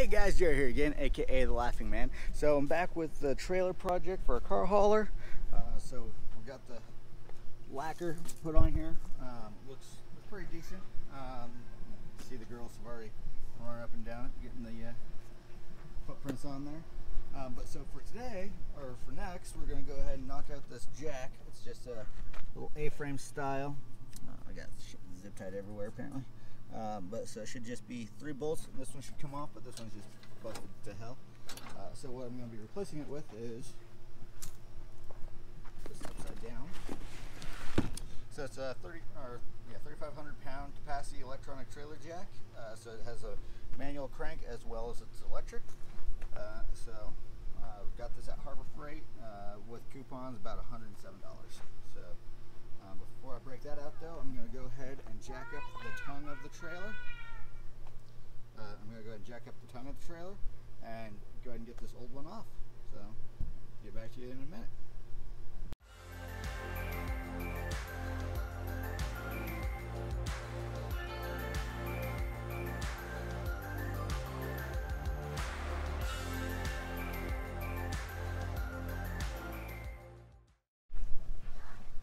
Hey guys, Jerry here again, aka The Laughing Man. So I'm back with the trailer project for a car hauler. Uh, so we got the lacquer put on here. Um, looks, looks pretty decent. Um, see the girls have already run up and down getting the uh, footprints on there. Um, but so for today, or for next, we're going to go ahead and knock out this jack. It's just a little A-frame style. Uh, I got zip tied everywhere apparently. Um, but so it should just be three bolts. And this one should come off, but this one's just busted to hell. Uh, so what I'm going to be replacing it with is this upside down. So it's a 30 or yeah 3,500 pound capacity electronic trailer jack. Uh, so it has a manual crank as well as it's electric. Uh, so uh, we got this at Harbor Freight uh, with coupons about $107. So um, before I break that out though, I'm going to go ahead and jack up the trailer. Uh, I'm going to go ahead and jack up the tongue of the trailer and go ahead and get this old one off. So, get back to you in a minute.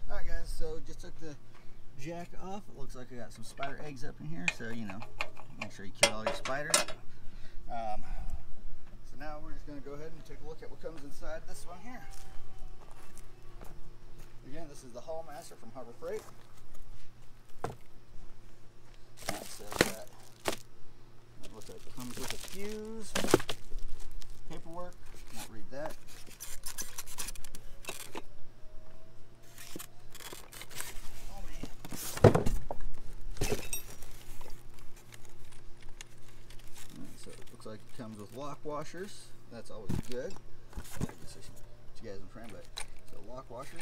Alright guys, so just took the jack off. It looks like I got some spider eggs up in here, so you know, make sure you kill all your spiders. Um, so now we're just going to go ahead and take a look at what comes inside this one here. Again, this is the Haul-Master from Harbor Freight. That says that looks like it comes with a fuse, paperwork, won't read that. Oh man. Alright, so it looks like it comes with lock washers. That's always good. I guess I should put you guys in frame, but so lock washers.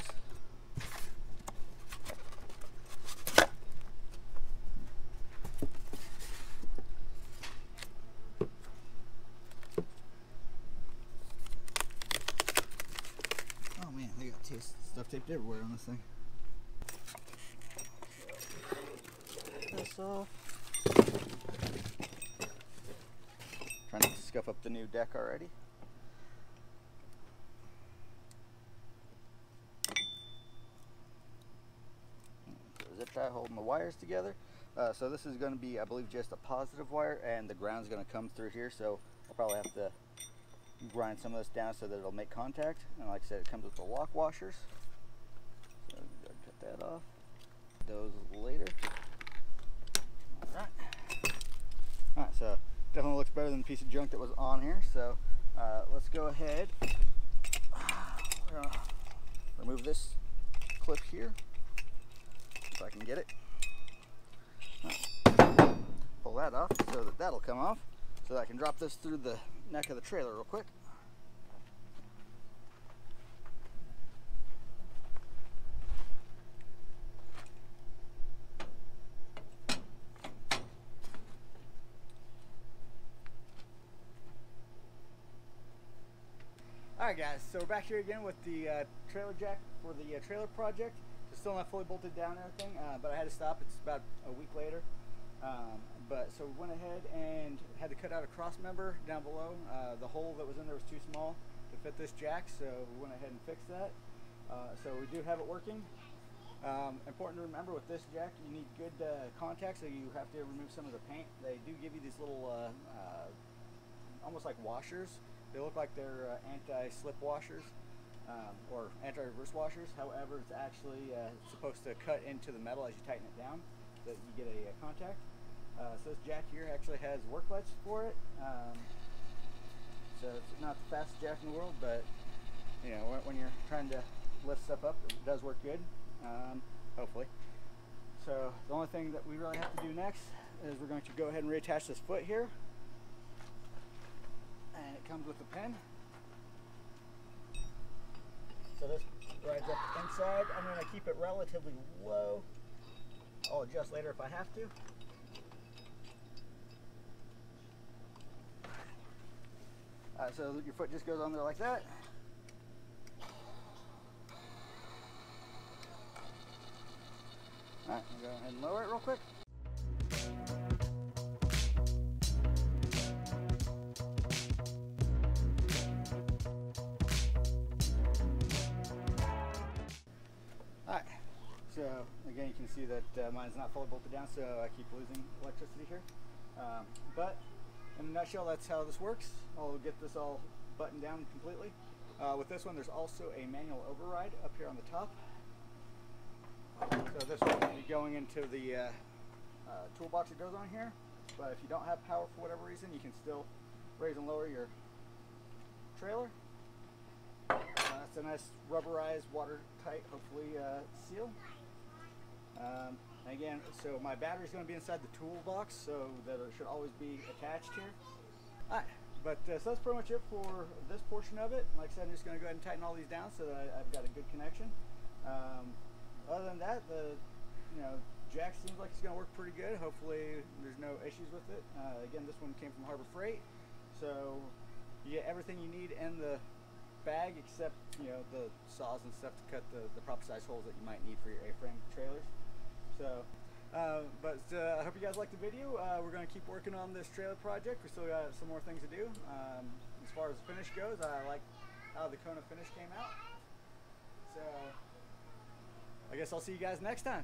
Oh man, they got stuff taped everywhere on this thing. This off. Trying to scuff up the new deck already. Zip tie holding the wires together. Uh, so this is going to be, I believe, just a positive wire, and the ground's going to come through here. So I'll probably have to grind some of this down so that it'll make contact. And like I said, it comes with the lock washers. So cut that off. Those later. Alright. Alright, so definitely looks better than the piece of junk that was on here. So uh, let's go ahead. Remove this clip here if I can get it. Pull that off so that that'll come off so that I can drop this through the neck of the trailer real quick. Alright guys, so we're back here again with the uh, trailer jack for the uh, trailer project. It's still not fully bolted down and everything, uh, but I had to stop. It's about a week later. Um, but so we went ahead and had to cut out a cross member down below. Uh, the hole that was in there was too small to fit this jack, so we went ahead and fixed that. Uh, so we do have it working. Um, important to remember with this jack, you need good uh, contact, so you have to remove some of the paint. They do give you these little, almost like washers. They look like they're uh, anti-slip washers um, or anti-reverse washers. However, it's actually uh, supposed to cut into the metal as you tighten it down, so that you get a, uh contact. Uh, so this jack here actually has work lights for it. Um, so it's not the fastest jack in the world, but you know when, when you're trying to lift stuff up, it does work good. Um, hopefully. So the only thing that we really have to do next is we're going to go ahead and reattach this foot here. And it comes with a pen. So this rides up inside. I'm going to keep it relatively low. I'll adjust later if I have to. Uh, so your foot just goes on there like that. Alright, go ahead and lower it real quick. Again, you can see that uh, mine's not fully bolted down, so I keep losing electricity here. Um, but in a nutshell, that's how this works. I'll get this all buttoned down completely. Uh, with this one, there's also a manual override up here on the top. So this one will be going into the uh, uh, toolbox that goes on here. But if you don't have power for whatever reason, you can still raise and lower your trailer. Uh, that's a nice rubberized, watertight, hopefully, uh, seal. Um, again, so my battery's going to be inside the toolbox, so that it should always be attached here. Alright, but uh, so that's pretty much it for this portion of it. Like I said, I'm just going to go ahead and tighten all these down so that I, have got a good connection. Um, other than that, the you know jack seems like it's going to work pretty good. Hopefully, there's no issues with it. Uh, again, this one came from Harbor Freight, so you get everything you need in the bag except you know the saws and stuff to cut the, the proper size holes that you might need for your A-frame trailers. So, uh, but uh, I hope you guys liked the video. Uh, we're going to keep working on this trailer project. We still got some more things to do. Um, as far as the finish goes, I like how the Kona finish came out. So, I guess I'll see you guys next time.